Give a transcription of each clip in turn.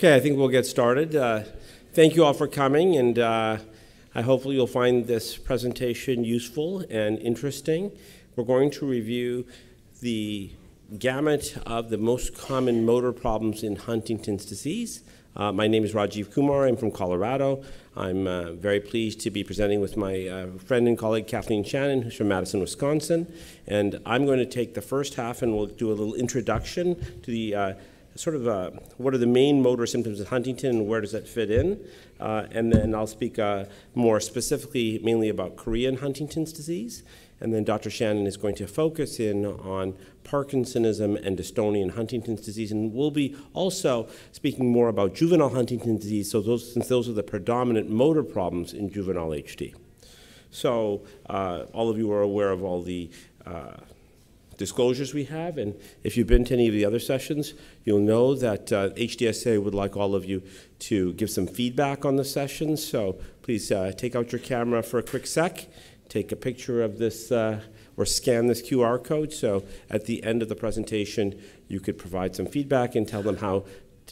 Okay, I think we'll get started. Uh, thank you all for coming, and uh, I hopefully you'll find this presentation useful and interesting. We're going to review the gamut of the most common motor problems in Huntington's disease. Uh, my name is Rajeev Kumar. I'm from Colorado. I'm uh, very pleased to be presenting with my uh, friend and colleague Kathleen Shannon, who's from Madison, Wisconsin. And I'm going to take the first half and we'll do a little introduction to the uh, sort of uh, what are the main motor symptoms of Huntington and where does that fit in? Uh, and then I'll speak uh, more specifically, mainly about chorea in Huntington's disease. And then Dr. Shannon is going to focus in on Parkinsonism and dystonia and Huntington's disease. And we'll be also speaking more about juvenile Huntington's disease, so those, since those are the predominant motor problems in juvenile HD. So uh, all of you are aware of all the uh, disclosures we have. And if you've been to any of the other sessions, you'll know that uh, HDSA would like all of you to give some feedback on the sessions. So please uh, take out your camera for a quick sec, take a picture of this uh, or scan this QR code. So at the end of the presentation, you could provide some feedback and tell them how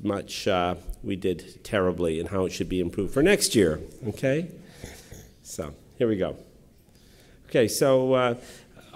much uh, we did terribly and how it should be improved for next year. Okay? So here we go. Okay, so uh,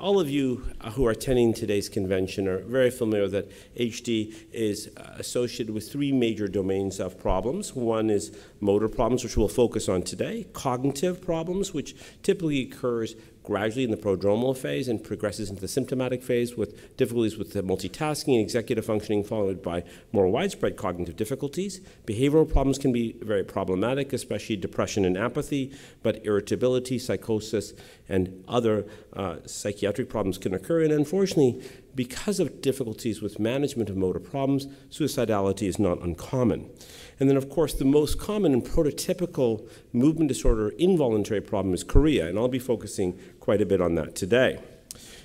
all of you who are attending today's convention are very familiar that HD is uh, associated with three major domains of problems. One is motor problems, which we'll focus on today, cognitive problems, which typically occurs gradually in the prodromal phase and progresses into the symptomatic phase with difficulties with the multitasking and executive functioning, followed by more widespread cognitive difficulties. Behavioral problems can be very problematic, especially depression and apathy, but irritability, psychosis, and other uh, psychiatric problems can occur. And unfortunately, because of difficulties with management of motor problems, suicidality is not uncommon. And then, of course, the most common and prototypical movement disorder involuntary problem is chorea, and I'll be focusing quite a bit on that today.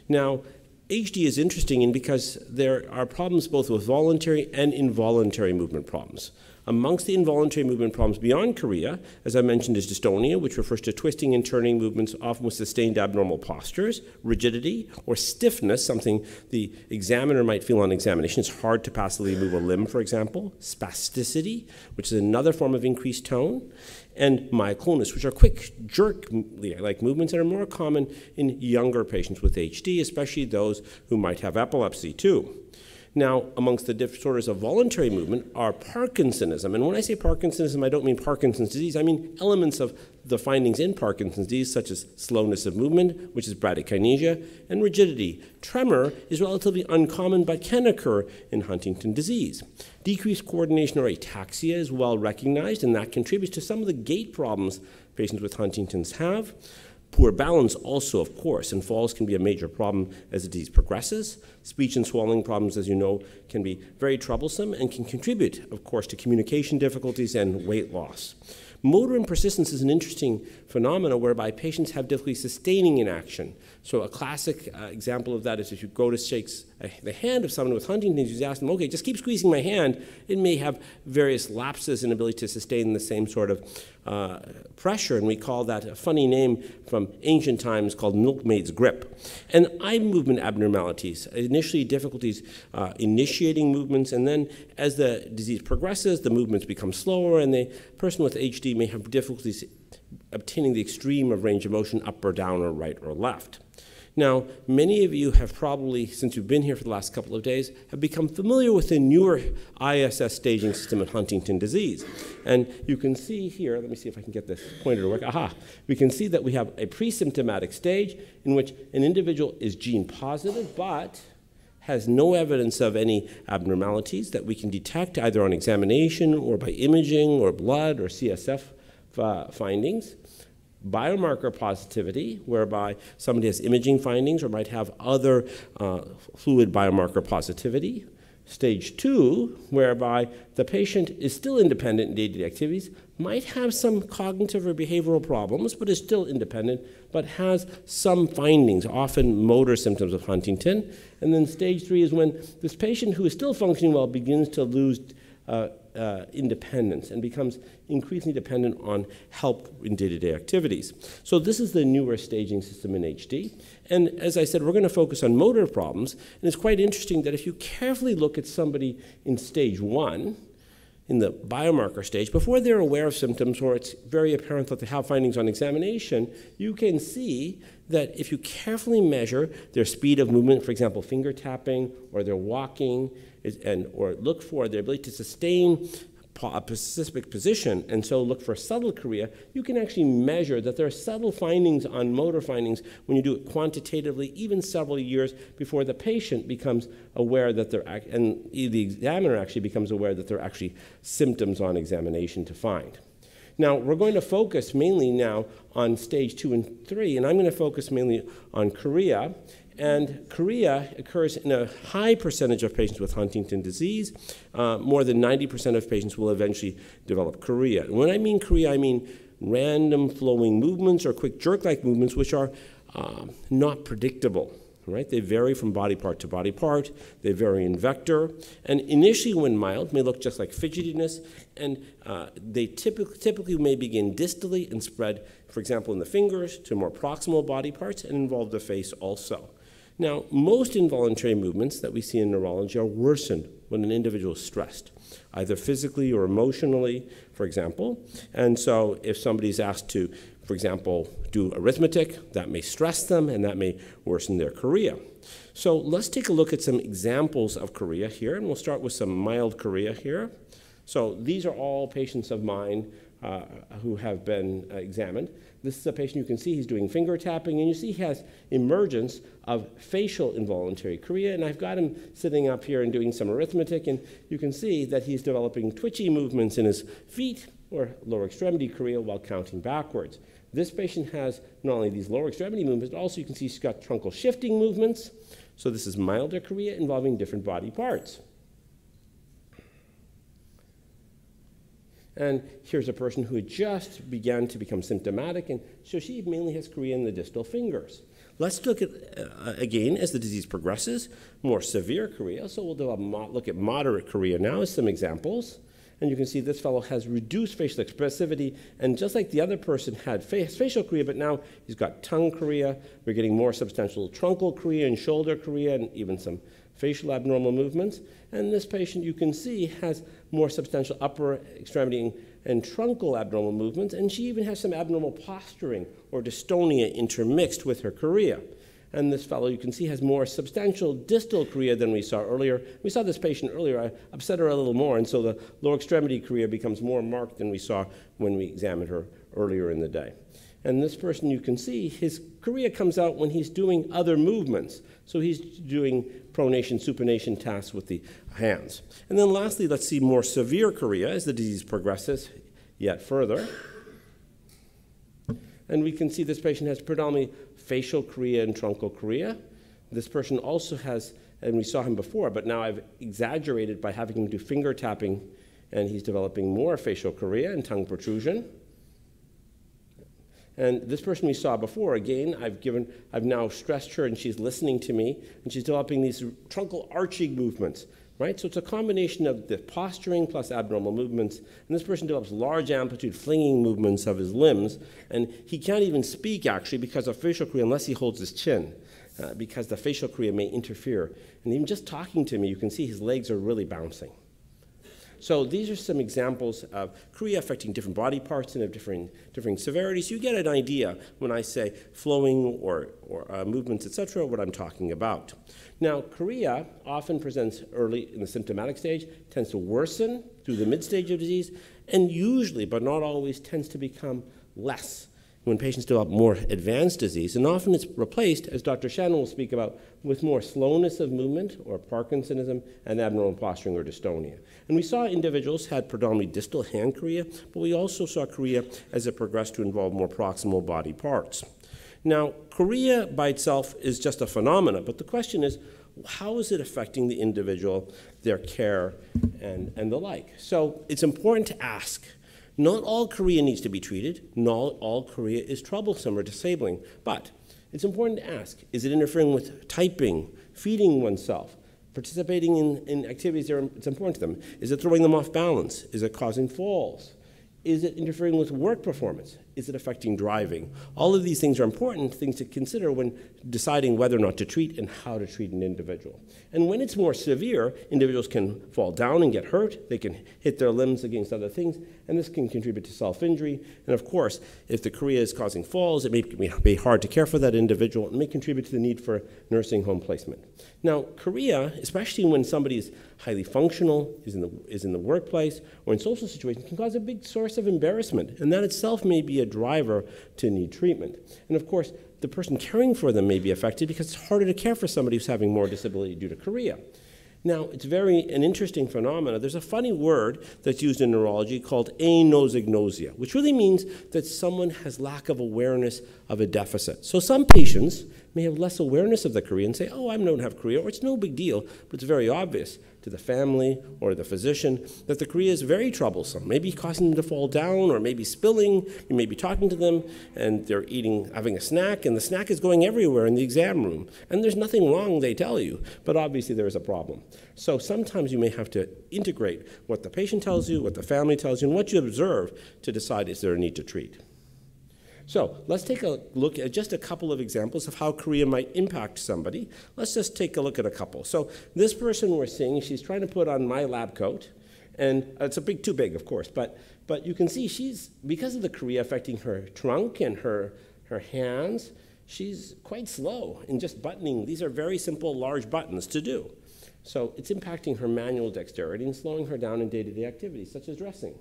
Now, HD is interesting in because there are problems both with voluntary and involuntary movement problems. Amongst the involuntary movement problems beyond chorea, as I mentioned, is dystonia, which refers to twisting and turning movements, often with sustained abnormal postures, rigidity, or stiffness, something the examiner might feel on examination. It's hard to passively move a limb, for example. Spasticity, which is another form of increased tone. And myoclonus, which are quick jerk like movements that are more common in younger patients with HD, especially those who might have epilepsy too. Now, amongst the disorders of voluntary movement are Parkinsonism. And when I say Parkinsonism, I don't mean Parkinson's disease. I mean elements of the findings in Parkinson's disease, such as slowness of movement, which is bradykinesia, and rigidity. Tremor is relatively uncommon but can occur in Huntington disease. Decreased coordination or ataxia is well recognized, and that contributes to some of the gait problems patients with Huntington's have. Poor balance also, of course, and falls can be a major problem as the disease progresses. Speech and swallowing problems, as you know, can be very troublesome and can contribute, of course, to communication difficulties and weight loss. Motor impersistence is an interesting phenomenon whereby patients have difficulty sustaining inaction. So a classic uh, example of that is if you go to shake uh, the hand of someone with Huntington's, you ask them, okay, just keep squeezing my hand. It may have various lapses in ability to sustain the same sort of uh, pressure, and we call that a funny name from ancient times called milkmaid's grip. And eye movement abnormalities, initially difficulties uh, initiating movements, and then as the disease progresses, the movements become slower, and the person with HD may have difficulties obtaining the extreme of range of motion up or down or right or left. Now, many of you have probably, since you've been here for the last couple of days, have become familiar with the newer ISS staging system of Huntington disease. And you can see here, let me see if I can get this pointer to work. Aha! We can see that we have a pre-symptomatic stage in which an individual is gene positive, but has no evidence of any abnormalities that we can detect either on examination or by imaging or blood or CSF uh, findings biomarker positivity, whereby somebody has imaging findings or might have other uh, fluid biomarker positivity. Stage two, whereby the patient is still independent in day to day activities, might have some cognitive or behavioral problems, but is still independent, but has some findings, often motor symptoms of Huntington. And then stage three is when this patient who is still functioning well begins to lose uh, uh, independence and becomes increasingly dependent on help in day-to-day activities. So this is the newer staging system in HD. And as I said, we're going to focus on motor problems. And it's quite interesting that if you carefully look at somebody in stage one, in the biomarker stage, before they're aware of symptoms or it's very apparent that they have findings on examination, you can see that if you carefully measure their speed of movement, for example, finger tapping or their walking, and, or look for their ability to sustain a specific position and so look for subtle chorea, you can actually measure that there are subtle findings on motor findings when you do it quantitatively, even several years before the patient becomes aware that they're, and the examiner actually becomes aware that there are actually symptoms on examination to find. Now, we're going to focus mainly now on stage two and three, and I'm going to focus mainly on chorea. And chorea occurs in a high percentage of patients with Huntington disease. Uh, more than 90% of patients will eventually develop chorea. And when I mean chorea, I mean random flowing movements or quick jerk like movements, which are uh, not predictable. Right? They vary from body part to body part. They vary in vector. And initially, when mild, may look just like fidgetiness. And uh, they typically, typically may begin distally and spread, for example, in the fingers to more proximal body parts and involve the face also. Now, most involuntary movements that we see in neurology are worsened when an individual is stressed, either physically or emotionally, for example. And so, if somebody's asked to, for example, do arithmetic, that may stress them and that may worsen their chorea. So, let's take a look at some examples of chorea here, and we'll start with some mild chorea here. So, these are all patients of mine uh, who have been uh, examined. This is a patient you can see he's doing finger tapping, and you see he has emergence of facial involuntary chorea. And I've got him sitting up here and doing some arithmetic, and you can see that he's developing twitchy movements in his feet or lower extremity chorea while counting backwards. This patient has not only these lower extremity movements, but also you can see she's got truncal shifting movements. So this is milder chorea involving different body parts. And here's a person who had just began to become symptomatic, and so she mainly has chorea in the distal fingers. Let's look at, uh, again, as the disease progresses, more severe chorea. So we'll a look at moderate chorea now as some examples. And you can see this fellow has reduced facial expressivity, and just like the other person had facial chorea, but now he's got tongue chorea. We're getting more substantial truncal chorea and shoulder chorea, and even some facial abnormal movements. And this patient, you can see, has more substantial upper extremity and truncal abnormal movements, and she even has some abnormal posturing or dystonia intermixed with her chorea. And this fellow, you can see, has more substantial distal chorea than we saw earlier. We saw this patient earlier. I upset her a little more, and so the lower extremity chorea becomes more marked than we saw when we examined her earlier in the day. And this person, you can see, his chorea comes out when he's doing other movements. So he's doing pronation, supination tasks with the hands. And then lastly, let's see more severe chorea as the disease progresses yet further. And we can see this patient has predominantly facial chorea and truncal chorea. This person also has, and we saw him before, but now I've exaggerated by having him do finger tapping, and he's developing more facial chorea and tongue protrusion. And this person we saw before, again, I've given, I've now stressed her and she's listening to me and she's developing these truncal arching movements, right? So it's a combination of the posturing plus abnormal movements. And this person develops large amplitude flinging movements of his limbs. And he can't even speak actually because of facial chorea unless he holds his chin. Uh, because the facial chorea may interfere. And even just talking to me, you can see his legs are really bouncing. So these are some examples of chorea affecting different body parts and of different, different severities. You get an idea when I say flowing or, or uh, movements, etc., what I'm talking about. Now, chorea often presents early in the symptomatic stage, tends to worsen through the mid stage of disease, and usually, but not always, tends to become less when patients develop more advanced disease, and often it's replaced, as Dr. Shannon will speak about, with more slowness of movement or Parkinsonism and abnormal posturing or dystonia. And we saw individuals had predominantly distal hand chorea, but we also saw chorea as it progressed to involve more proximal body parts. Now, chorea by itself is just a phenomenon, but the question is, how is it affecting the individual, their care, and, and the like? So it's important to ask not all chorea needs to be treated. Not all chorea is troublesome or disabling. But it's important to ask is it interfering with typing, feeding oneself, participating in, in activities that are it's important to them? Is it throwing them off balance? Is it causing falls? Is it interfering with work performance? Is it affecting driving? All of these things are important things to consider when deciding whether or not to treat and how to treat an individual. And when it's more severe, individuals can fall down and get hurt. They can hit their limbs against other things, and this can contribute to self injury. And of course, if the chorea is causing falls, it may be hard to care for that individual and may contribute to the need for nursing home placement. Now, chorea, especially when somebody is highly functional, is in the, is in the workplace, or in social situations, can cause a big source of embarrassment. And that itself may be a driver to need treatment. And of course, the person caring for them may be affected because it's harder to care for somebody who's having more disability due to chorea. Now, it's very an interesting phenomenon. There's a funny word that's used in neurology called anosognosia, which really means that someone has lack of awareness of a deficit. So some patients may have less awareness of the chorea and say, oh, I don't have chorea, or it's no big deal, but it's very obvious to the family or the physician that the chorea is very troublesome, maybe causing them to fall down or maybe spilling. You may be talking to them and they're eating, having a snack, and the snack is going everywhere in the exam room. And there's nothing wrong, they tell you, but obviously there is a problem. So sometimes you may have to integrate what the patient tells you, what the family tells you, and what you observe to decide is there a need to treat. So let's take a look at just a couple of examples of how chorea might impact somebody. Let's just take a look at a couple. So this person we're seeing, she's trying to put on my lab coat, and uh, it's a big, too big, of course, but, but you can see she's, because of the chorea affecting her trunk and her, her hands, she's quite slow in just buttoning. These are very simple, large buttons to do. So it's impacting her manual dexterity and slowing her down in day-to-day -day activities, such as dressing.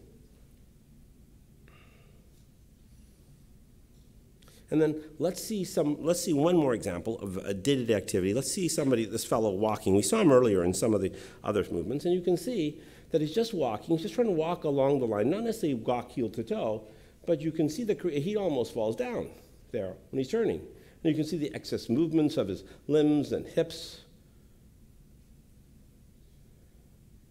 And then let's see some, let's see one more example of a day-to-day activity. Let's see somebody, this fellow walking. We saw him earlier in some of the other movements, and you can see that he's just walking. He's just trying to walk along the line, not necessarily walk heel to toe, but you can see that he almost falls down there when he's turning. And you can see the excess movements of his limbs and hips.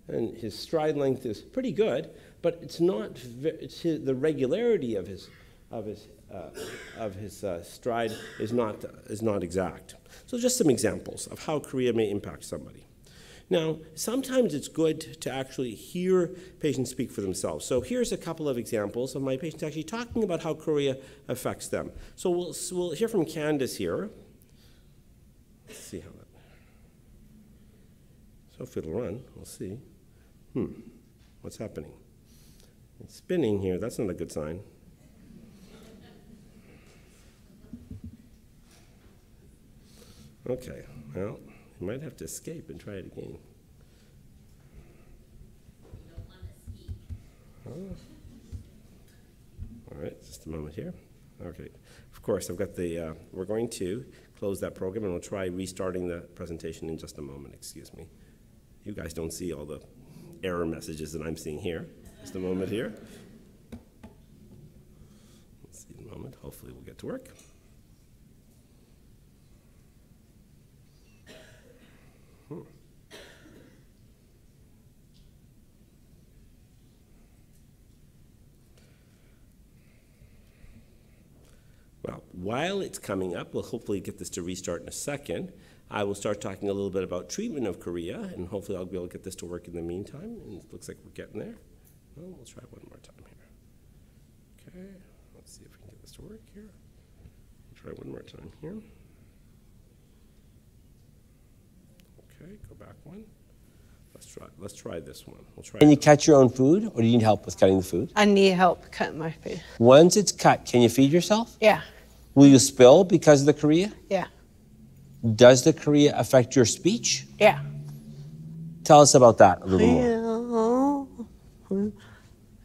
And his stride length is pretty good, but it's not, it's his, the regularity of his, of his uh, of his uh, stride is not, is not exact. So just some examples of how chorea may impact somebody. Now, sometimes it's good to actually hear patients speak for themselves. So here's a couple of examples of my patients actually talking about how chorea affects them. So we'll, we'll hear from Candace here. Let's see how that. So if it'll run, we'll see. Hmm, what's happening? It's spinning here, that's not a good sign. Okay, well, you might have to escape and try it again. Oh. All right, just a moment here. Okay, of course, I've got the, uh, we're going to close that program and we'll try restarting the presentation in just a moment, excuse me. You guys don't see all the error messages that I'm seeing here. Just a moment here. Let's see a moment, hopefully we'll get to work. Hmm. Well, while it's coming up, we'll hopefully get this to restart in a second. I will start talking a little bit about treatment of chorea, and hopefully I'll be able to get this to work in the meantime. And it looks like we're getting there. Well, we'll try one more time here. Okay, let's see if we can get this to work here. Try one more time here. Okay, go back one. Let's try. Let's try this one. We'll try. Can you cut your own food, or do you need help with cutting the food? I need help cutting my food. Once it's cut, can you feed yourself? Yeah. Will you spill because of the chorea? Yeah. Does the chorea affect your speech? Yeah. Tell us about that a little more.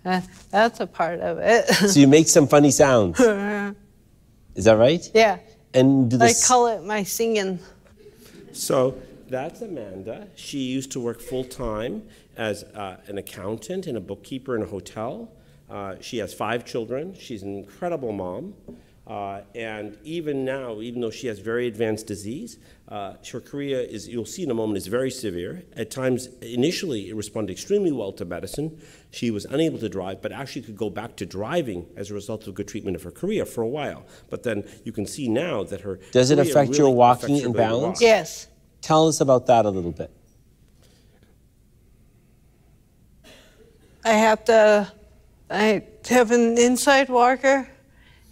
Uh, that's a part of it. so you make some funny sounds. Is that right? Yeah. And do I call it my singing. So that's Amanda. She used to work full time as uh, an accountant and a bookkeeper in a hotel. Uh, she has five children. She's an incredible mom. Uh, and even now, even though she has very advanced disease, uh, her chorea is, you'll see in a moment, is very severe. At times, initially, it responded extremely well to medicine. She was unable to drive, but actually could go back to driving as a result of good treatment of her chorea for a while. But then you can see now that her Does it affect really your walking and balance? Yes. Tell us about that a little bit. I have to, I have an inside walker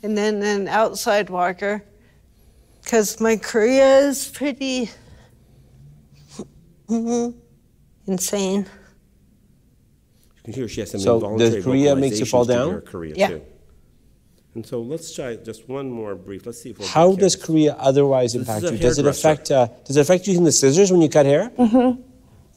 and then an outside walker. Because my career is pretty insane. You can hear she has some So involuntary does chorea makes you fall down? her chorea Yeah. too. And so let's try just one more brief. Let's see if we'll How does chorea otherwise This impact you? Does it affect? Uh, does it affect using the scissors when you cut hair?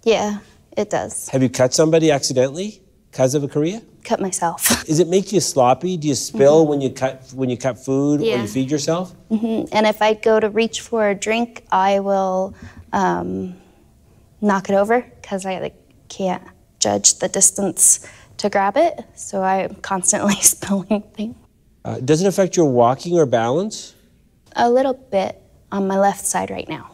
Yeah, it does. Have you cut somebody accidentally because of a chorea? Cut myself. Does it make you sloppy? Do you spill when you cut when you cut food or you feed yourself? and if I go to reach for a drink, I will um, knock it over because I like can't judge the distance to grab it. So I'm constantly spilling things. Uh, does it affect your walking or balance? A little bit on my left side right now.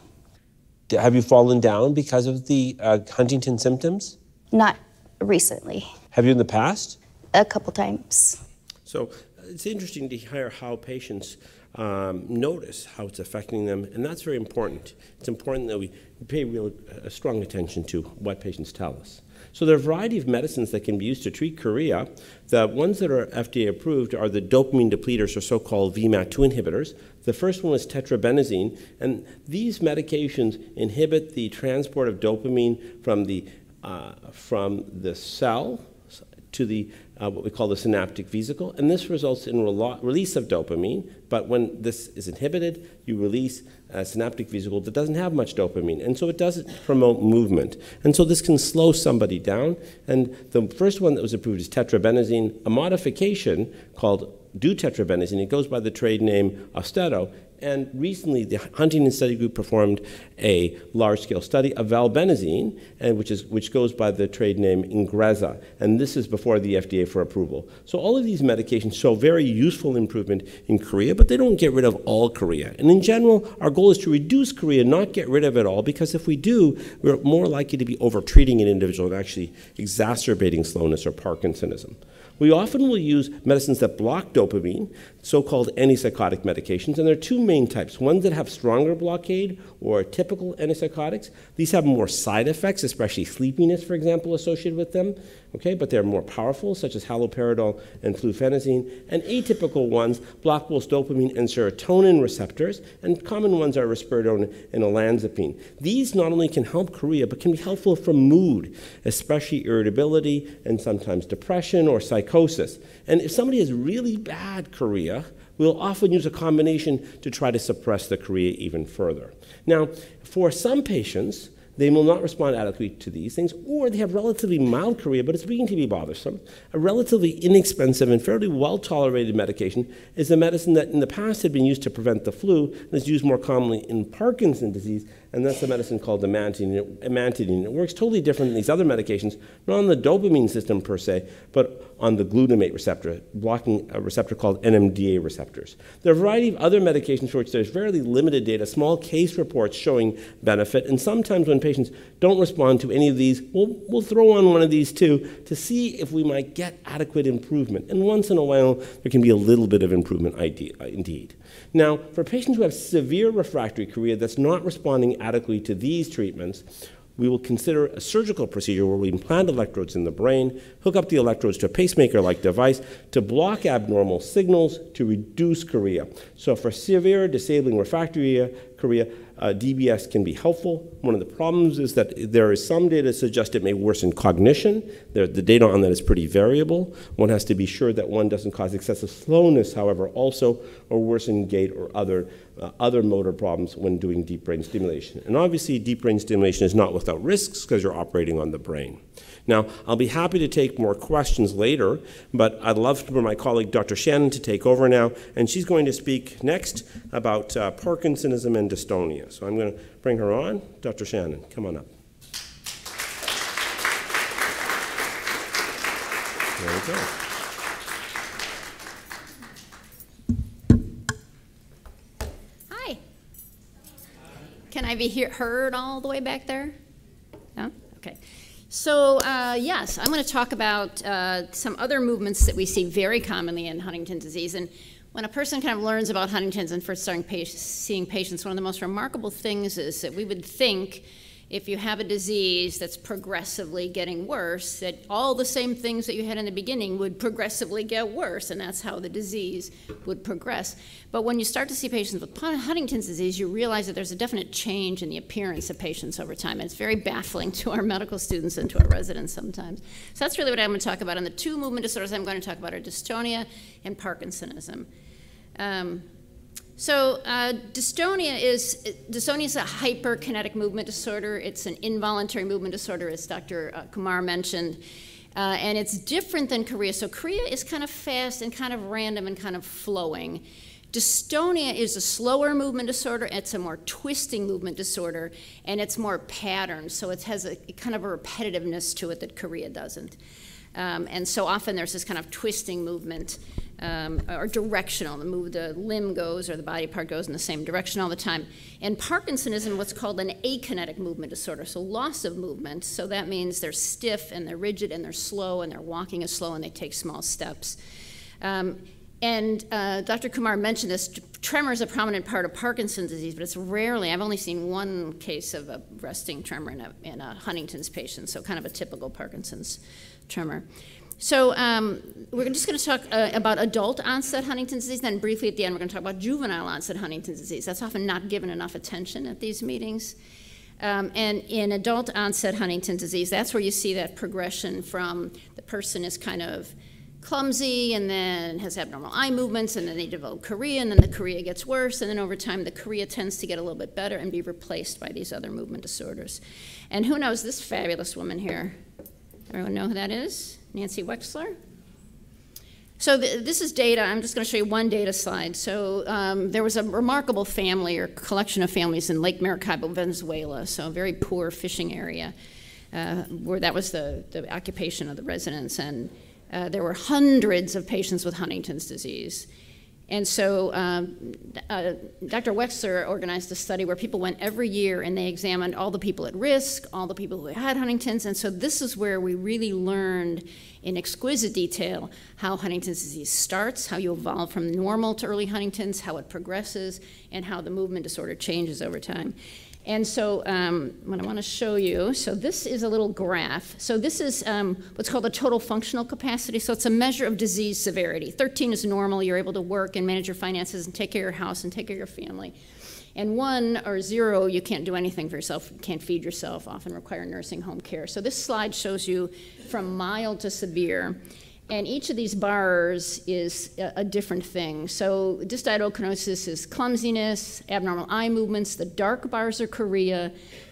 Have you fallen down because of the uh, Huntington symptoms? Not recently, Have you in the past? a couple times. So uh, it's interesting to hear how patients um, notice how it's affecting them, and that's very important. It's important that we pay real uh, strong attention to what patients tell us. So there are a variety of medicines that can be used to treat chorea. The ones that are FDA approved are the dopamine depleters, or so-called VMAT2 inhibitors. The first one is tetrabenazine, and these medications inhibit the transport of dopamine from the uh, from the cell to the uh, what we call the synaptic vesicle, and this results in release of dopamine. But when this is inhibited, you release a synaptic vesicle that doesn't have much dopamine, and so it doesn't promote movement. And so this can slow somebody down. And the first one that was approved is tetrabenazine, a modification called deutetrabenazine. It goes by the trade name Austedo. And recently, the Huntington Study Group performed a large-scale study of valbenazine, and which, is, which goes by the trade name Ingrezza. And this is before the FDA for approval. So all of these medications show very useful improvement in chorea, but they don't get rid of all chorea. And in general, our goal is to reduce chorea, not get rid of it all, because if we do, we're more likely to be over-treating an individual and actually exacerbating slowness or Parkinsonism. We often will use medicines that block dopamine, so called antipsychotic medications, and there are two main types ones that have stronger blockade or typical antipsychotics. These have more side effects, especially sleepiness, for example, associated with them, okay, but they're more powerful, such as haloperidol and fluphenazine. And atypical ones block both dopamine and serotonin receptors, and common ones are risperidone and olanzapine. These not only can help chorea, but can be helpful for mood, especially irritability and sometimes depression or psychosis. And if somebody has really bad chorea, we'll often use a combination to try to suppress the chorea even further. Now, for some patients, they will not respond adequately to these things, or they have relatively mild chorea, but it's beginning to be bothersome. A relatively inexpensive and fairly well tolerated medication is a medicine that in the past had been used to prevent the flu and is used more commonly in Parkinson's disease, and that's a medicine called amantadine. It works totally different than these other medications, not on the dopamine system per se, but on the glutamate receptor, blocking a receptor called NMDA receptors. There are a variety of other medications for which there's fairly limited data, small case reports showing benefit, and sometimes when patients don't respond to any of these, we'll, we'll throw on one of these too to see if we might get adequate improvement. And once in a while, there can be a little bit of improvement indeed. Now, for patients who have severe refractory chorea that's not responding adequately to these treatments, we will consider a surgical procedure where we implant electrodes in the brain, hook up the electrodes to a pacemaker like device to block abnormal signals to reduce chorea. So, for severe disabling refractory chorea, uh, DBS can be helpful. One of the problems is that there is some data to suggest it may worsen cognition. There, the data on that is pretty variable. One has to be sure that one doesn't cause excessive slowness, however, also, or worsen gait or other, uh, other motor problems when doing deep brain stimulation. And obviously, deep brain stimulation is not without risks because you're operating on the brain. Now, I'll be happy to take more questions later, but I'd love for my colleague Dr. Shannon to take over now, and she's going to speak next about uh, Parkinsonism and dystonia. So I'm going to bring her on. Dr. Shannon, come on up. There we go. Hi. Can I be hear, heard all the way back there? No? Okay. So, uh, yes, I'm going to talk about uh, some other movements that we see very commonly in Huntington's disease. And when a person kind of learns about Huntington's and first starting pa- seeing patients, one of the most remarkable things is that we would think if you have a disease that's progressively getting worse, that all the same things that you had in the beginning would progressively get worse, and that's how the disease would progress. But when you start to see patients with Huntington's disease, you realize that there's a definite change in the appearance of patients over time. And it's very baffling to our medical students and to our residents sometimes. So that's really what I'm going to talk about. And the two movement disorders I'm going to talk about are dystonia and Parkinsonism. Um, so uh, dystonia is dystonia is a hyperkinetic movement disorder. It's an involuntary movement disorder, as Dr. Uh, Kumar mentioned. Uh, and it's different than chorea. So chorea is kind of fast and kind of random and kind of flowing. Dystonia is a slower movement disorder. It's a more twisting movement disorder, and it's more patterned. So it has a kind of a repetitiveness to it that chorea doesn't. Um, and so often there's this kind of twisting movement um, directional. The move, the limb goes or the body part goes in the same direction all the time. And Parkinsonism, is what's called an akinetic movement disorder, so loss of movement. So that means they're stiff and they're rigid and they're slow and they're walking as slow and they take small steps. Um, and uh, Dr. Kumar mentioned this. Tremor is a prominent part of Parkinson's disease, but it's rarely, I've only seen one case of a resting tremor in a, in a Huntington's patient, so kind of a typical Parkinson's tremor. So um, we're just going to talk uh, about adult onset Huntington's disease, then briefly at the end we're going to talk about juvenile onset Huntington's disease. That's often not given enough attention at these meetings. Um, and in adult onset Huntington's disease, that's where you see that progression from the person is kind of clumsy and then has abnormal eye movements and then they develop chorea and then the chorea gets worse and then over time the chorea tends to get a little bit better and be replaced by these other movement disorders. And who knows this fabulous woman here? Everyone know who that is? Nancy Wexler. So th this is data. I'm just going to show you one data slide. So um, there was a remarkable family or collection of families in Lake Maracaibo, Venezuela, so a very poor fishing area, uh, where that was the, the occupation of the residents. And uh, there were hundreds of patients with Huntington's disease. And so um, uh, Dr. Wexler organized a study where people went every year and they examined all the people at risk, all the people who had Huntington's. And so this is where we really learned in exquisite detail how Huntington's disease starts, how you evolve from normal to early Huntington's, how it progresses, and how the movement disorder changes over time. And so um, what I want to show you, so this is a little graph. So this is um, what's called a total functional capacity. So it's a measure of disease severity. 13 is normal. You're able to work and manage your finances and take care of your house and take care of your family. And one or zero, you can't do anything for yourself, can't feed yourself, often require nursing home care. So this slide shows you from mild to severe. And each of these bars is a, a different thing. So dysdiadochokinesis is clumsiness, abnormal eye movements. The dark bars are chorea.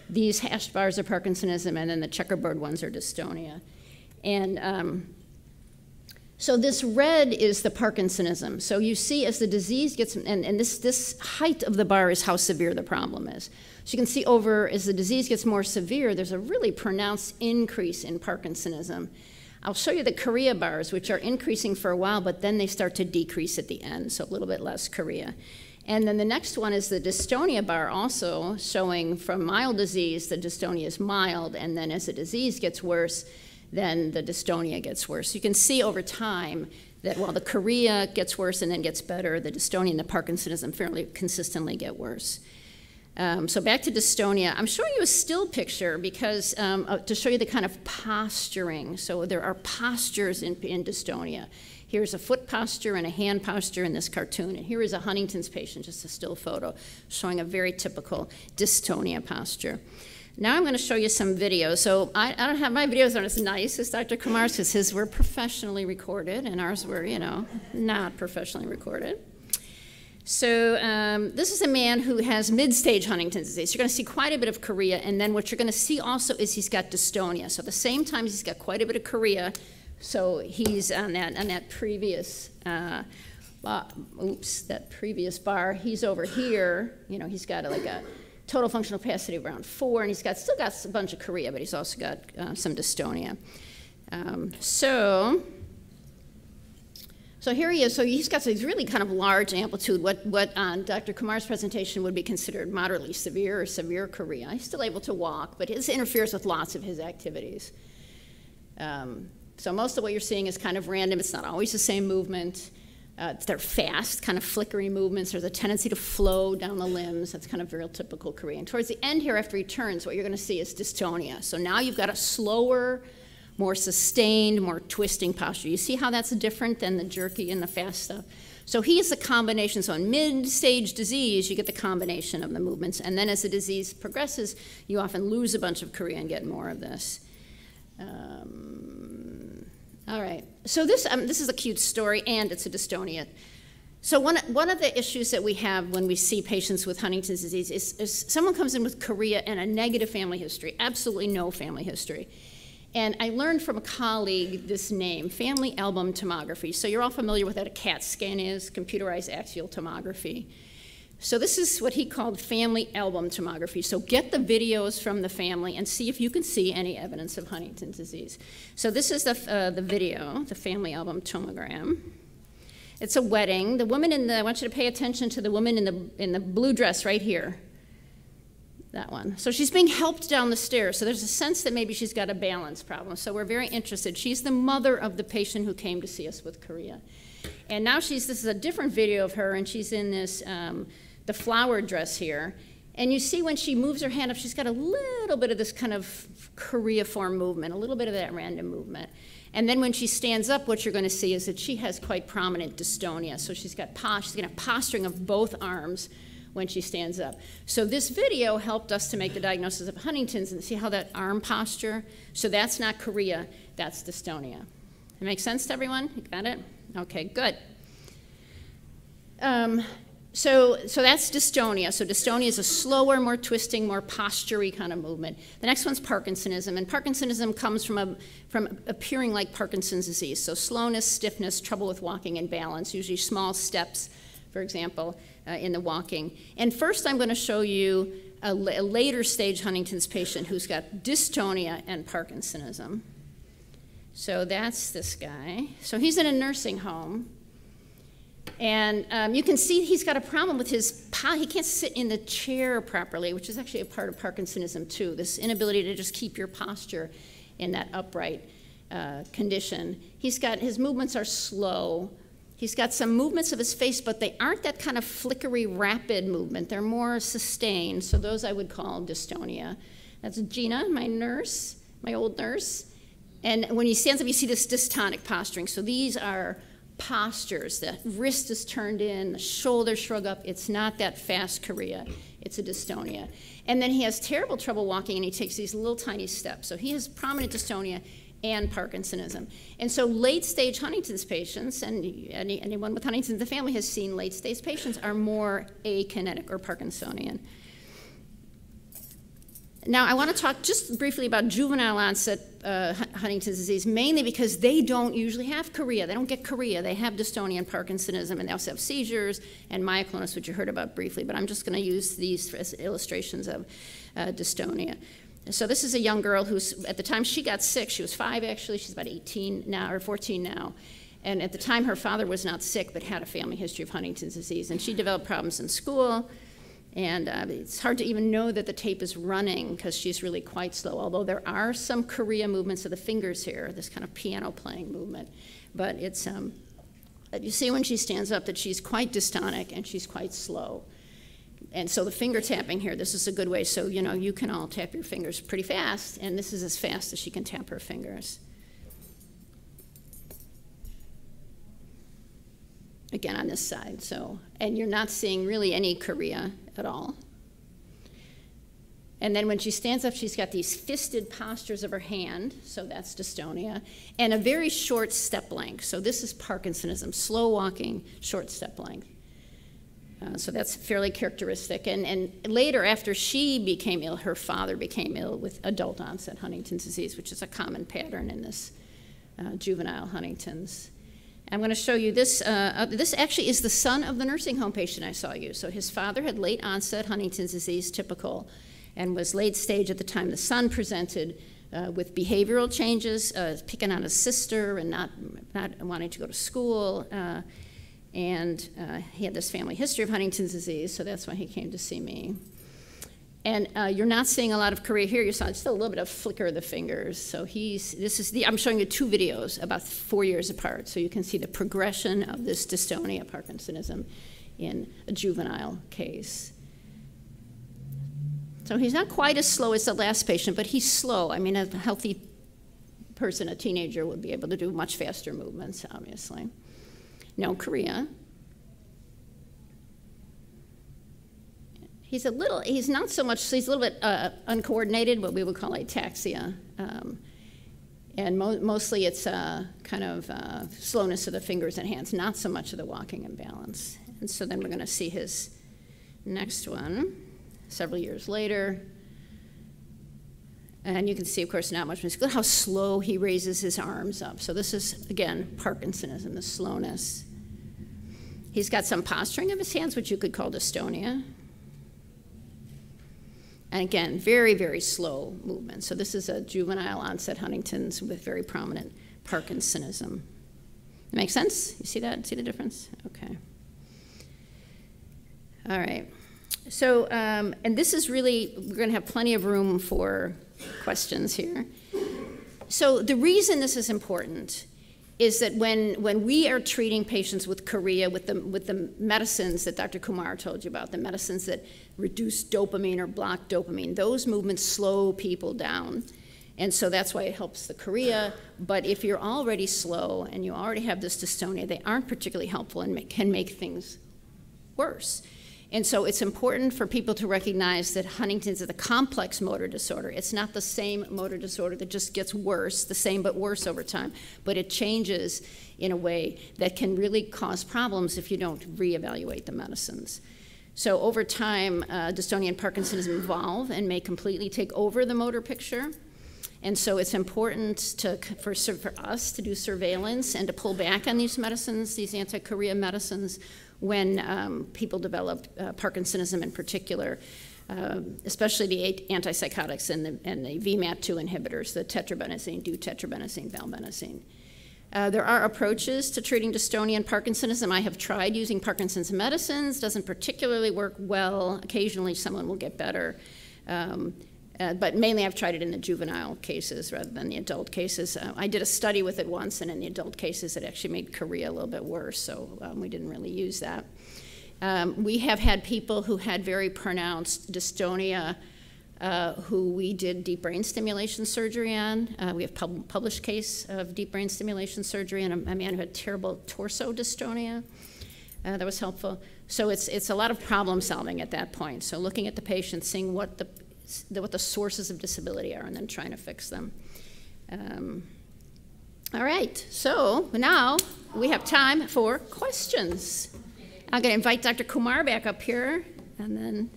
These hashed bars are Parkinsonism, and then the checkerboard ones are dystonia. And um, so this red is the Parkinsonism. So you see as the disease gets, and, and this, this height of the bar is how severe the problem is. So you can see over, as the disease gets more severe, there's a really pronounced increase in Parkinsonism. I'll show you the chorea bars, which are increasing for a while, but then they start to decrease at the end, so a little bit less chorea. And then the next one is the dystonia bar, also showing from mild disease, the dystonia is mild, and then as the disease gets worse, then the dystonia gets worse. You can see over time that while the chorea gets worse and then gets better, the dystonia and the Parkinsonism fairly consistently get worse. Um, so back to dystonia. I'm showing you a still picture because um, uh, to show you the kind of posturing. So there are postures in, in dystonia. Here's a foot posture and a hand posture in this cartoon. And here is a Huntington's patient, just a still photo, showing a very typical dystonia posture. Now I'm going to show you some videos. So I, I don't have my videos aren't as nice as Dr. Kumar's because his were professionally recorded and ours were, you know, not professionally recorded. So um, this is a man who has mid-stage Huntington's disease. You're going to see quite a bit of chorea, and then what you're going to see also is he's got dystonia. So at the same time, he's got quite a bit of chorea. So he's on that on that previous, uh, uh, oops, that previous bar. He's over here. You know, he's got a, like a total functional capacity of around four, and he's got still got a bunch of chorea, but he's also got uh, some dystonia. Um, so so here he is. So he's got these really kind of large amplitude, what, what on Dr. Kumar's presentation would be considered moderately severe or severe chorea. He's still able to walk, but this interferes with lots of his activities. Um, so most of what you're seeing is kind of random. It's not always the same movement. Uh, they're fast, kind of flickery movements. There's a tendency to flow down the limbs. That's kind of very typical Korean. Towards the end here, after he turns, what you're going to see is dystonia. So now you've got a slower, more sustained, more twisting posture. You see how that's different than the jerky and the fast stuff? So he is a combination. So in mid-stage disease, you get the combination of the movements. And then as the disease progresses, you often lose a bunch of chorea and get more of this. Um, all right. So this, um, this is a cute story, and it's a dystonia. So one, one of the issues that we have when we see patients with Huntington's disease is, is someone comes in with chorea and a negative family history, absolutely no family history. And I learned from a colleague this name, family album tomography. So you're all familiar with what a CAT scan is, computerized axial tomography. So this is what he called family album tomography. So get the videos from the family and see if you can see any evidence of Huntington's disease. So this is the, uh, the video, the family album tomogram. It's a wedding. The woman in the, I want you to pay attention to the woman in the, in the blue dress right here that one. So she's being helped down the stairs. So there's a sense that maybe she's got a balance problem. So we're very interested. She's the mother of the patient who came to see us with chorea. And now she's, this is a different video of her, and she's in this, um, the flower dress here. And you see when she moves her hand up, she's got a little bit of this kind of choreiform movement, a little bit of that random movement. And then when she stands up, what you're going to see is that she has quite prominent dystonia. So she's got she's got posturing of both arms when she stands up. So this video helped us to make the diagnosis of Huntington's and see how that arm posture, so that's not chorea, that's dystonia. It makes sense to everyone? You got it? Okay, good. Um, so, so that's dystonia. So dystonia is a slower, more twisting, more postury kind of movement. The next one's Parkinsonism, and Parkinsonism comes from, a, from appearing like Parkinson's disease. So slowness, stiffness, trouble with walking and balance, usually small steps, for example uh, in the walking. And first, I'm going to show you a, later stage Huntington's patient who's got dystonia and Parkinsonism. So that's this guy. So he's in a nursing home. And um, you can see he's got a problem with his, he can't sit in the chair properly, which is actually a part of Parkinsonism too, this inability to just keep your posture in that upright uh, condition. He's got, his movements are slow. He's got some movements of his face, but they aren't that kind of flickery, rapid movement. They're more sustained, so those I would call dystonia. That's Gina, my nurse, my old nurse. And when he stands up, you see this dystonic posturing. So these are postures. The wrist is turned in, the shoulders shrug up. It's not that fast chorea, it's a dystonia. And then he has terrible trouble walking, and he takes these little tiny steps. So he has prominent dystonia and Parkinsonism. And so late stage Huntington's patients, and any, anyone with Huntington's in the family has seen late stage patients, are more akinetic or Parkinsonian. Now, I want to talk just briefly about juvenile onset uh, Huntington's disease, mainly because they don't usually have chorea. They don't get chorea. They have dystonia and Parkinsonism, and they also have seizures and myoclonus, which you heard about briefly, but I'm just going to use these as illustrations of uh, dystonia. So this is a young girl who's, at the time she got sick, she was five actually, she's about 18 now, or 14 now. And at the time, her father was not sick, but had a family history of Huntington's disease. And she developed problems in school. And uh, it's hard to even know that the tape is running because she's really quite slow, although there are some chorea movements of the fingers here, this kind of piano playing movement. But it's, um, you see when she stands up that she's quite dystonic and she's quite slow. And so the finger tapping here, this is a good way. So, you know, you can all tap your fingers pretty fast, and this is as fast as she can tap her fingers. Again, on this side. So, and you're not seeing really any chorea at all. And then when she stands up, she's got these fisted postures of her hand, so that's dystonia, and a very short step length. So this is Parkinsonism, slow walking, short step length. Uh, so that's fairly characteristic. And, and later, after she became ill, her father became ill with adult onset Huntington's disease, which is a common pattern in this uh, juvenile Huntington's. I'm going to show you this. Uh, uh, this actually is the son of the nursing home patient I saw you. So his father had late onset Huntington's disease, typical, and was late stage at the time the son presented uh, with behavioral changes, uh, picking on his sister and not, not wanting to go to school. And uh, he had this family history of Huntington's disease, so that's why he came to see me. And uh, you're not seeing a lot of chorea here. You saw just a little bit of flicker of the fingers. So he's, this is the, I'm showing you two videos about four years apart. So you can see the progression of this dystonia, Parkinsonism, in a juvenile case. So he's not quite as slow as the last patient, but he's slow. I mean, a healthy person, a teenager, would be able to do much faster movements, obviously. No chorea. He's a little, he's not so much, he's a little bit uh, uncoordinated, what we would call ataxia. Um, and mo mostly it's uh, kind of uh, slowness of the fingers and hands, not so much of the walking and balance. And so then we're going to see his next one several years later. And you can see, of course, not much. Look how slow he raises his arms up. So this is, again, Parkinsonism, the slowness. He's got some posturing of his hands, which you could call dystonia. And again, very, very slow movement. So this is a juvenile onset Huntington's with very prominent Parkinsonism. Make sense? You see that? See the difference? Okay. All right. So, um, and this is really, we're going to have plenty of room for questions here. So, the reason this is important is that when, when we are treating patients with chorea, with the, with the medicines that Dr. Kumar told you about, the medicines that reduce dopamine or block dopamine, those movements slow people down. And so that's why it helps the chorea. But if you're already slow and you already have this dystonia, they aren't particularly helpful and make, can make things worse. And so it's important for people to recognize that Huntington's is a complex motor disorder. It's not the same motor disorder that just gets worse, the same but worse over time, but it changes in a way that can really cause problems if you don't reevaluate the medicines. So over time, uh, dystonia and Parkinson's evolve and may completely take over the motor picture. And so it's important to, for, for us to do surveillance and to pull back on these medicines, these anti-chorea medicines, when um, people develop uh, Parkinsonism in particular, uh, especially the antipsychotics and the, and the VMAT2 inhibitors, the tetrabenazine, deutetrabenazine, valbenazine. Uh, there are approaches to treating dystonia and Parkinsonism. I have tried using Parkinson's medicines, doesn't particularly work well. Occasionally someone will get better. Um, uh, but mainly I've tried it in the juvenile cases rather than the adult cases. Uh, I did a study with it once, and in the adult cases, it actually made chorea a little bit worse, so um, we didn't really use that. Um, we have had people who had very pronounced dystonia uh, who we did deep brain stimulation surgery on. Uh, we have pub published case of deep brain stimulation surgery on a, a man who had terrible torso dystonia. Uh, that was helpful. So it's, it's a lot of problem solving at that point. So looking at the patient, seeing what the the, what the sources of disability are and then trying to fix them. Um, all right, so now we have time for questions. I'm going to invite Dr. Kumar back up here, and then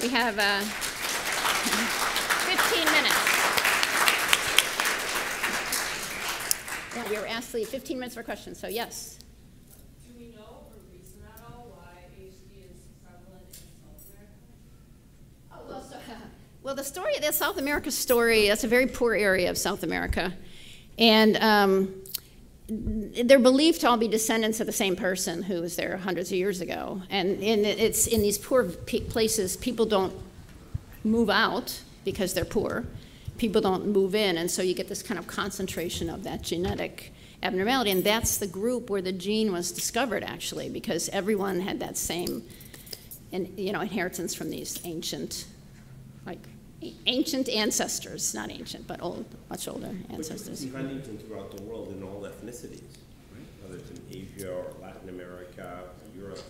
we have uh, 15 minutes. Yeah, we were asked to leave 15 minutes for questions, so yes. Well, the story, the South America story, that's a very poor area of South America. And um, they're believed to all be descendants of the same person who was there hundreds of years ago. And in, it's in these poor places, people don't move out because they're poor. People don't move in, and so you get this kind of concentration of that genetic abnormality. And that's the group where the gene was discovered, actually, because everyone had that same, you know, inheritance from these ancient, like ancient ancestors, not ancient, but old, much older ancestors. Huntington throughout the world in all ethnicities, right? whether it's in Asia or Latin America, Europe,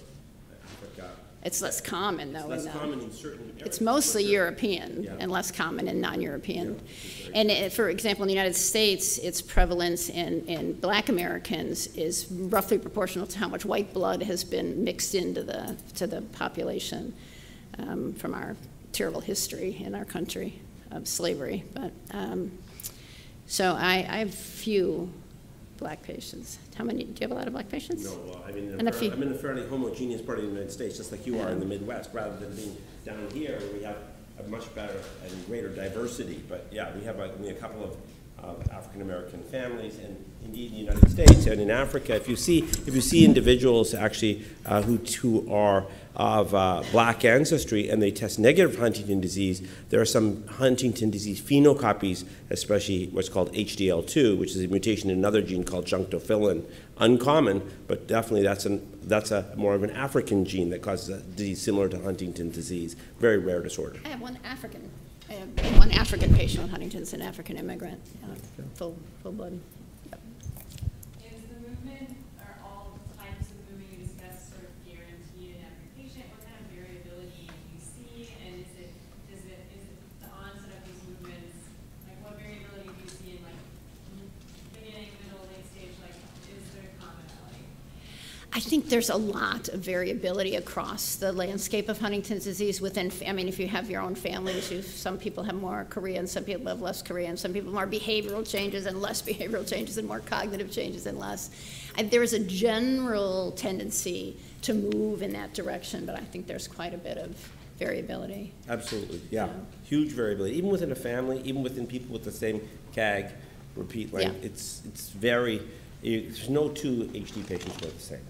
Africa. It's less common, though. It's less in, common in certain areas. It's mostly. European Yeah. and less common in non-European. Yeah, and it, for example, in the United States, its prevalence in, in black Americans is roughly proportional to how much white blood has been mixed into the, to the population um, from our terrible history in our country of slavery. But um, so I, I have few black patients. How many? Do you have a lot of black patients? No, well, I mean, And a I'm in a fairly homogeneous part of the United States, just like you are in the Midwest, rather than being down here, where we have a much better and greater diversity. But yeah, we have a, we have a couple of of African American families, and indeed in the United States and in Africa. If you see, if you see individuals actually uh, who, who are of uh, black ancestry and they test negative for Huntington disease, there are some Huntington disease phenocopies, especially what's called HDL2, which is a mutation in another gene called junctophilin. Uncommon, but definitely that's, an, that's a more of an African gene that causes a disease similar to Huntington disease. Very rare disorder. I have one African, Uh, one African patient with Huntington's, an African immigrant, yeah, full, full blood. Is the movement, are all types of movement you discussed sort of guaranteed in every patient? What kind of variability do you see? And is it, is it, is it the onset of these movements, like what variability do you see in like beginning, middle, late stage? Like, is there commonality? I think there's a lot of variability across the landscape of Huntington's disease within, I mean, if you have your own families, you, some people have more chorea and some people have less chorea and some people have more behavioral changes and less behavioral changes and more cognitive changes and less. I, there is a general tendency to move in that direction, but I think there's quite a bit of variability. Absolutely, yeah. Yeah. Huge variability, even within a family, even within people with the same CAG, repeat length. Yeah. It's, it's very, there's no two HD patients who are the same.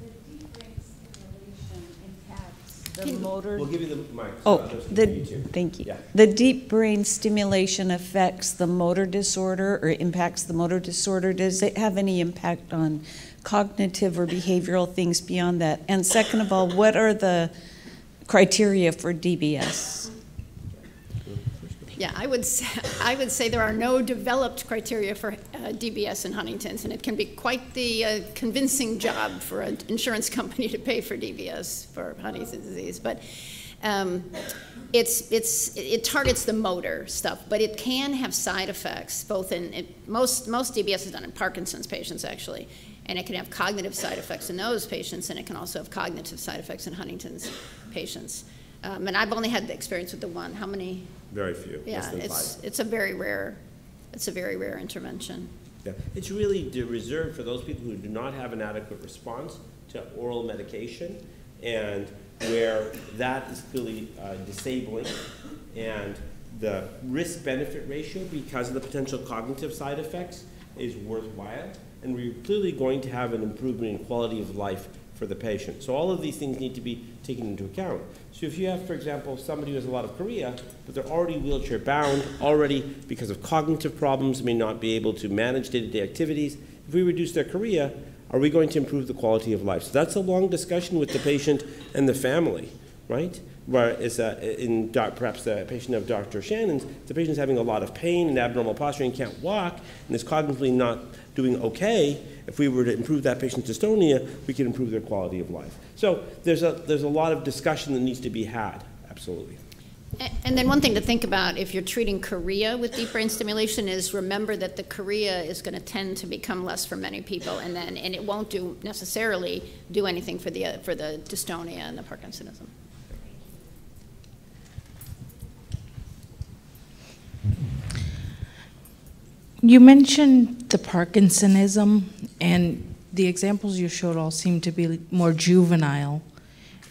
The deep brain stimulation impacts the motor. We'll give you the mic. so Oh, the, hear you too. thank you. Yeah. The deep brain stimulation affects the motor disorder or impacts the motor disorder. Does it have any impact on cognitive or behavioral things beyond that? And second of all, what are the criteria for DBS? Yeah, I would, say, I would say there are no developed criteria for uh, DBS in Huntington's, and it can be quite the uh, convincing job for an insurance company to pay for DBS for Huntington's disease. But um, it's, it's, it targets the motor stuff, but it can have side effects, both in, it, most, most DBS is done in Parkinson's patients, actually, and it can have cognitive side effects in those patients, and it can also have cognitive side effects in Huntington's patients. Um, and I've only had the experience with the one. How many? Very few, less Yeah, than it's, five. it's a very rare, it's a very rare intervention. Yeah. It's really reserved for those people who do not have an adequate response to oral medication and where that is clearly uh, disabling and the risk-benefit ratio because of the potential cognitive side effects is worthwhile and we're clearly going to have an improvement in quality of life for the patient. So all of these things need to be taken into account. So if you have, for example, somebody who has a lot of chorea, but they're already wheelchair bound, already because of cognitive problems, may not be able to manage day-to-day activities, if we reduce their chorea, are we going to improve the quality of life? So that's a long discussion with the patient and the family, right? Whereas uh, in doc, perhaps the patient of Dr. Shannon's, the patient's having a lot of pain and abnormal posture and can't walk and is cognitively not doing okay. If we were to improve that patient's dystonia, we could improve their quality of life. So there's a, there's a lot of discussion that needs to be had, absolutely. And then one thing to think about if you're treating chorea with deep brain stimulation is remember that the chorea is going to tend to become less for many people, and then and it won't do necessarily do anything for the uh, for the dystonia and the Parkinsonism. You mentioned the Parkinsonism, and the examples you showed all seem to be more juvenile.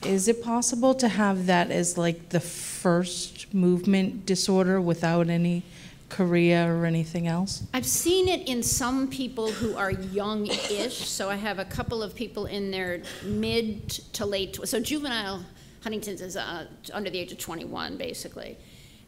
Is it possible to have that as like the first movement disorder without any chorea or anything else? I've seen it in some people who are young-ish. So I have a couple of people in their mid to late. So juvenile Huntington's is uh, under the age of 21, basically,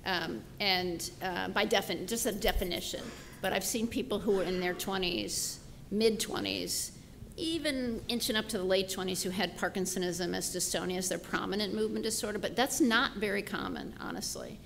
um, and uh, by defin, just a definition. But I've seen people who were in their 20s, mid 20s, even inching up to the late 20s, who had Parkinsonism as dystonia as their prominent movement disorder. But that's not very common, honestly.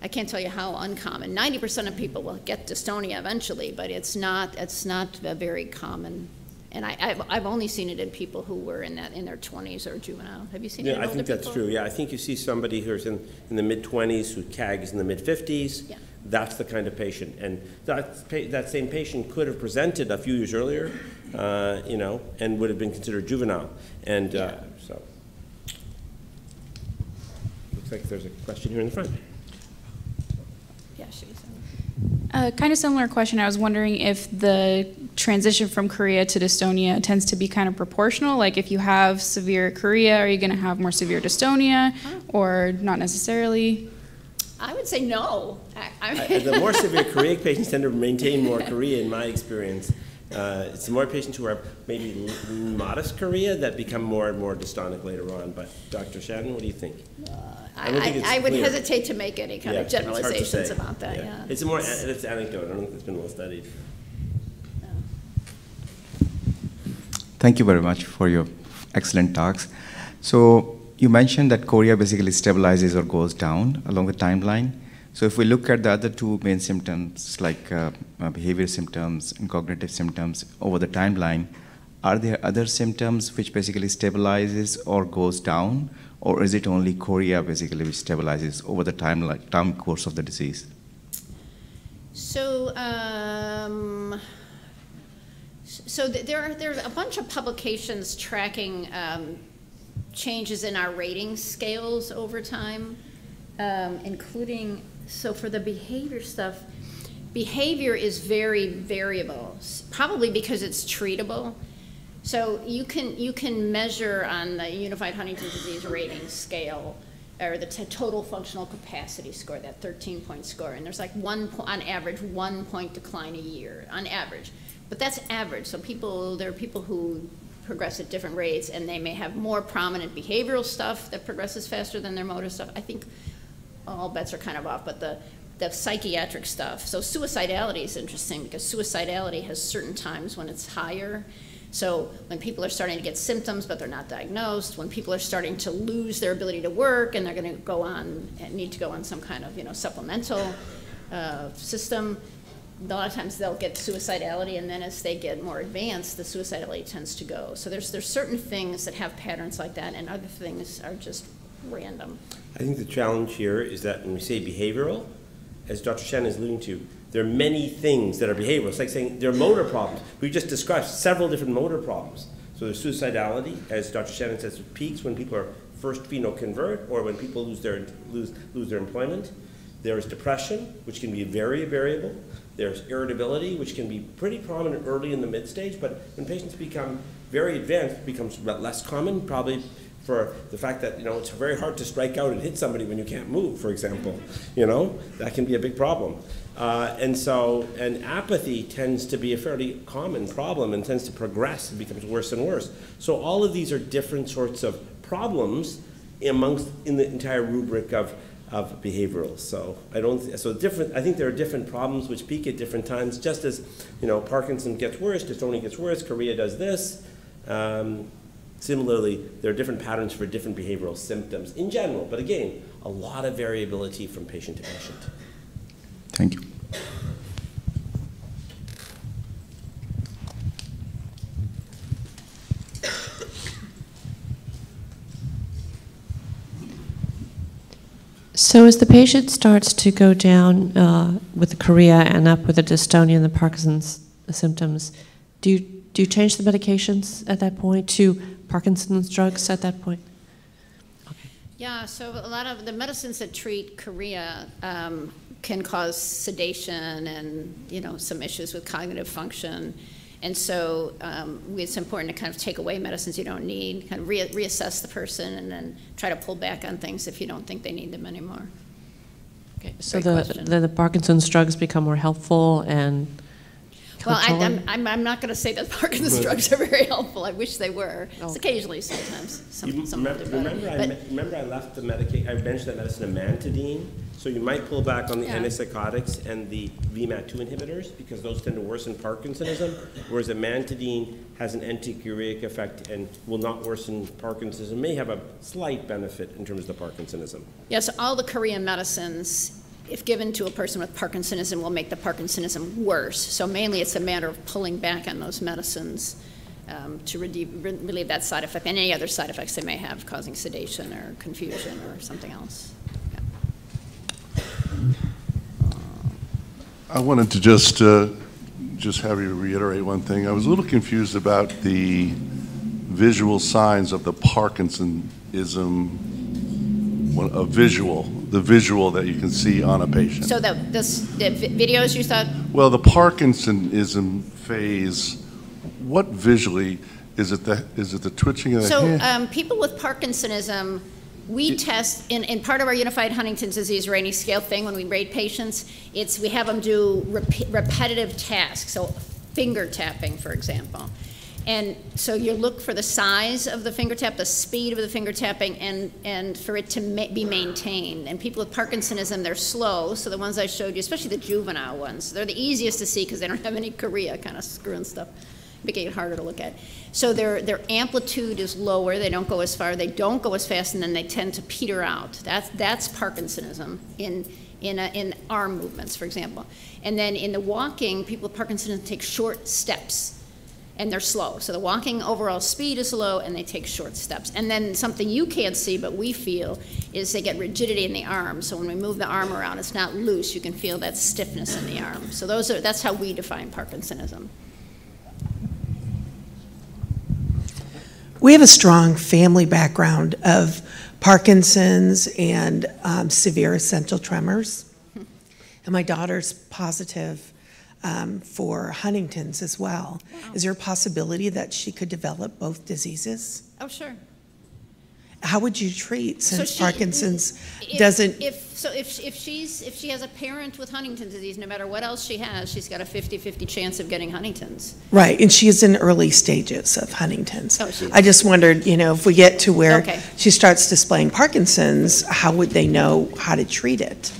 I can't tell you how uncommon. Ninety percent of people will get dystonia eventually, but it's not. It's not a very common. And I, I've, I've only seen it in people who were in that in their twenties or juvenile. Have you seen it? Yeah, I think that's people? true. Yeah, I think you see somebody who's in, in the mid-twenties, who CAG is in the mid-fifties. Yeah. That's the kind of patient. And that, pa- that same patient could have presented a few years earlier, uh, you know, and would have been considered juvenile. And, uh, so. Looks like there's a question here in the front. Yeah, she was. Uh, kind of similar question. I was wondering if the transition from chorea to dystonia tends to be kind of proportional. Like, if you have severe chorea, are you going to have more severe dystonia, or not necessarily? I would say no. I, I- I, The more severe choreic patients tend to maintain more chorea in my experience. Uh, It's the more patients who are maybe modest chorea that become more and more dystonic later on. But Dr. Shannon, what do you think? I don't think I, would hesitate to make any kind Yeah, of it's generalizations about that, yeah. It's a more, it's anecdote, I don't think it's been well studied. Thank you very much for your excellent talks. So you mentioned that chorea basically stabilizes or goes down along the timeline. So if we look at the other two main symptoms, like uh, uh, behavior symptoms and cognitive symptoms over the timeline, are there other symptoms which basically stabilizes or goes down, or is it only chorea basically which stabilizes over the timeline, time course of the disease? So, um, so th- there are, there are a bunch of publications tracking um, changes in our rating scales over time, um, including, so for the behavior stuff, behavior is very variable, probably because it's treatable. So you can, you can measure on the Unified Huntington Disease Rating Scale, or the total functional capacity score, that 13-point score, and there's like one, on average, one point decline a year, on average. But that's average, so people, there are people who progress at different rates, and they may have more prominent behavioral stuff that progresses faster than their motor stuff. I think all bets are kind of off, but the, the psychiatric stuff. So suicidality is interesting because suicidality has certain times when it's higher. So when people are starting to get symptoms but they're not diagnosed, when people are starting to lose their ability to work and they're going to go on and need to go on some kind of you know supplemental uh, system, a lot of times they'll get suicidality, and then as they get more advanced, the suicidality tends to go. So there's there's certain things that have patterns like that, and other things are just random. I think the challenge here is that when we say behavioral, as Dr. Shannon is alluding to, there are many things that are behavioral. It's like saying there are motor problems. We just described several different motor problems. So there's suicidality, as Dr. Shannon says, peaks when people are first phenoconvert or when people lose their, lose, lose their employment. There's depression, which can be very variable. There's irritability, which can be pretty prominent early in the mid stage, but when patients become very advanced, it becomes less common, probably for the fact that you know it's very hard to strike out and hit somebody when you can't move, for example. You know that can be a big problem. Uh, and so, and apathy tends to be a fairly common problem and tends to progress and becomes worse and worse. So all of these are different sorts of problems amongst in the entire rubric of of behavioral. So I don't. So different. I think there are different problems which peak at different times. Just as you know, Parkinson gets worse, dystonia gets worse, chorea does this. Um, similarly, there are different patterns for different behavioral symptoms in general. But again, a lot of variability from patient to patient. Thank you. So as the patient starts to go down uh, with the chorea and up with the dystonia and the Parkinson's symptoms, do you, do you change the medications at that point to Parkinson's drugs at that point? Yeah, so a lot of the medicines that treat chorea um, can cause sedation and you know some issues with cognitive function, and so um, it's important to kind of take away medicines you don't need, kind of re- reassess the person, and then try to pull back on things if you don't think they need them anymore. Okay, so the, the, the Parkinson's drugs become more helpful and Well, I, I'm, I'm, I'm not going to say that Parkinson's drugs are very helpful. I wish they were. Oh. It's occasionally, sometimes, some, You some of remember, them are better. remember, I, me- remember I left the medication, I mentioned that medicine amantadine. So you might pull back on the Yeah. antipsychotics and the VMAT2 inhibitors because those tend to worsen Parkinsonism, whereas amantadine has an antichoreic effect and will not worsen Parkinsonism, may have a slight benefit in terms of the Parkinsonism. Yes, all the chorea medicines, if given to a person with Parkinsonism, will make the Parkinsonism worse. So mainly it's a matter of pulling back on those medicines um, to relieve, relieve that side effect and any other side effects they may have, causing sedation or confusion or something else. I wanted to just, uh, just have you reiterate one thing. I was a little confused about the visual signs of the Parkinsonism, a visual, the visual that you can see on a patient. So the, this, the vi- videos you thought, Well, the Parkinsonism phase, what visually, is it the, is it the twitching of the so hand? um, people with Parkinsonism We test, in, in part of our Unified Huntington's Disease rating scale thing, when we rate patients, it's, we have them do rep- repetitive tasks, so finger tapping, for example. And so you look for the size of the finger tap, the speed of the finger tapping, and, and for it to ma- be maintained. And people with Parkinsonism, they're slow, so the ones I showed you, especially the juvenile ones, they're the easiest to see because they don't have any chorea kind of screwing stuff, making it harder to look at. So their, their amplitude is lower, they don't go as far, they don't go as fast, and then they tend to peter out. That's, that's Parkinsonism in, in, a, in arm movements, for example. And then in the walking, people with Parkinsonism take short steps and they're slow. So the walking overall speed is low and they take short steps. And then something you can't see but we feel is they get rigidity in the arm. So when we move the arm around, it's not loose. You can feel that stiffness in the arm. So those are that's how we define Parkinsonism. We have a strong family background of Parkinson's and um, severe essential tremors. And my daughter's positive um, for Huntington's as well. Is there a possibility that she could develop both diseases? Oh, sure. How would you treat So since she- Parkinson's If- doesn't? If, so if, if she's, if she has a parent with Huntington's disease, no matter what else she has, she's got a 50-50 chance of getting Huntington's. Right, and she's in early stages of Huntington's. Oh, she- I just wondered, you know, if we get to where Okay. she starts displaying Parkinson's, how would they know how to treat it?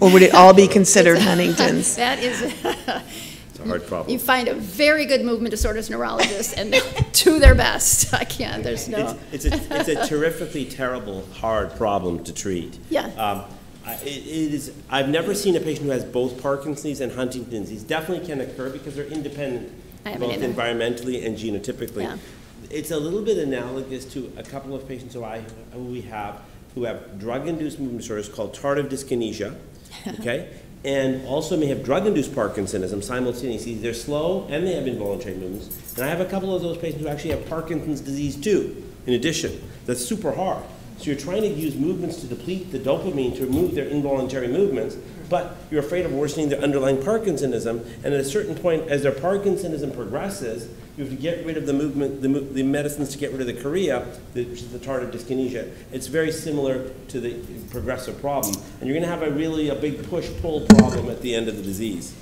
Or would it all be considered Huntington's? That is, It's a hard problem. you find a very good movement disorders neurologist and they'll do their best. I can't, there's no. It's, it's, a, it's a terrifically terrible, hard problem to treat. Yeah. Um, I- it, it is, I've never seen a patient who has both Parkinson's and Huntington's. These definitely can occur because they're independent, both either. environmentally and genotypically. Yeah. It's a little bit analogous to a couple of patients who I, who we have, who have drug-induced movement disorders called tardive dyskinesia, okay? And also may have drug-induced Parkinsonism simultaneously. They're slow and they have involuntary movements. And I have a couple of those patients who actually have Parkinson's disease too, in addition. That's super hard. So you're trying to use movements to deplete the dopamine to remove their involuntary movements, but you're afraid of worsening their underlying Parkinsonism. And at a certain point, as their Parkinsonism progresses, you have to get rid of the movement, the, the medicines to get rid of the chorea, which is the tardive dyskinesia. It's very similar to the progressive problem. And you're going to have a really a big push-pull problem at the end of the disease.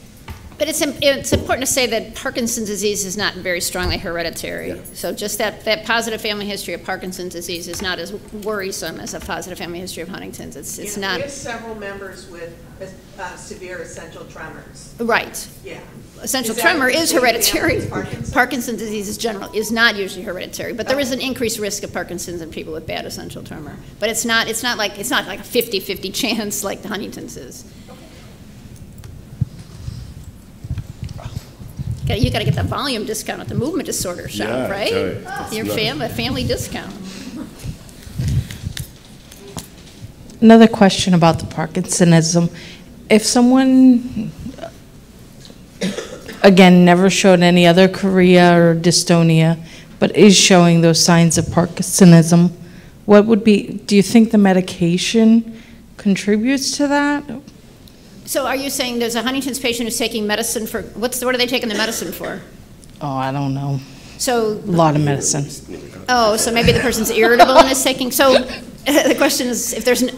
But it's, it's important to say that Parkinson's disease is not very strongly hereditary. So just that, that positive family history of Parkinson's disease is not as worrisome as a positive family history of Huntington's. It's, it's not, several members with uh, severe essential tremors. right. Yeah. Essential Is tremor is hereditary. Parkinson's? Parkinson's disease is general, is not usually hereditary, but there is an increased risk of Parkinson's in people with bad essential tremor. But it's not, it's not like, it's not like a 50-50 chance like the Huntington's is. Got- You gotta get the volume discount at the movement disorder shop, I right? tell you, it's Your not- family, family discount. Another question about the Parkinsonism. If someone, again, never showed any other chorea or dystonia, but is showing those signs of Parkinsonism, what would be, do you think the medication contributes to that? So are you saying there's a Huntington's patient who's taking medicine for, what's, what are they taking the medicine for? Oh, I don't know. So A lot of medicine. Oh, so maybe the person's irritable and is taking, so the question is if there's, n-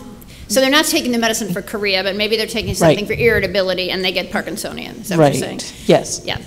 so they're not taking the medicine for chorea, but maybe they're taking something Right. for irritability and they get Parkinsonian, is that what you're saying? Right, yes. Yeah.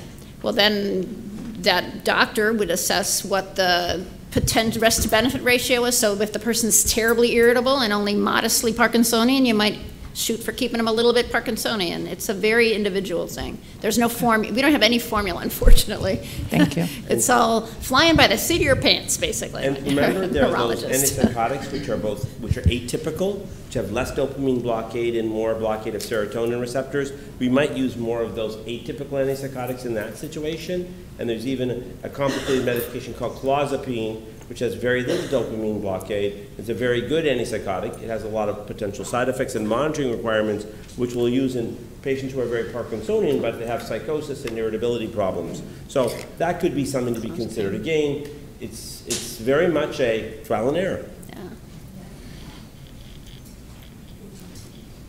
Well, then that doctor would assess what the potential risk to benefit ratio is. So if the person's terribly irritable and only modestly Parkinsonian, you might shoot for keeping them a little bit Parkinsonian. It's a very individual thing. There's no form, we don't have any formula, unfortunately. Thank you. It's all flying by the seat of your pants, basically. And remember, there are those antipsychotics which are both, which are atypical, which have less dopamine blockade and more blockade of serotonin receptors. We might use more of those atypical antipsychotics in that situation. And there's even a complicated medication called clozapine, which has very little dopamine blockade. It's a very good antipsychotic. It has a lot of potential side effects and monitoring requirements, which we'll use in patients who are very Parkinsonian, but they have psychosis and irritability problems. So that could be something to be considered. Again, it's, it's very much a trial and error. Yeah.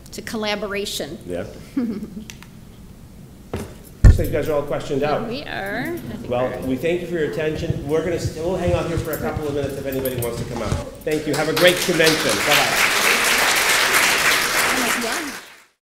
It's a collaboration. Yeah. Does like you guys are all questioned out. We are. Well, we thank you for your attention. We're gonna, we'll hang out here for a couple of minutes if anybody wants to come out. Thank you. Have a great convention. Bye-bye.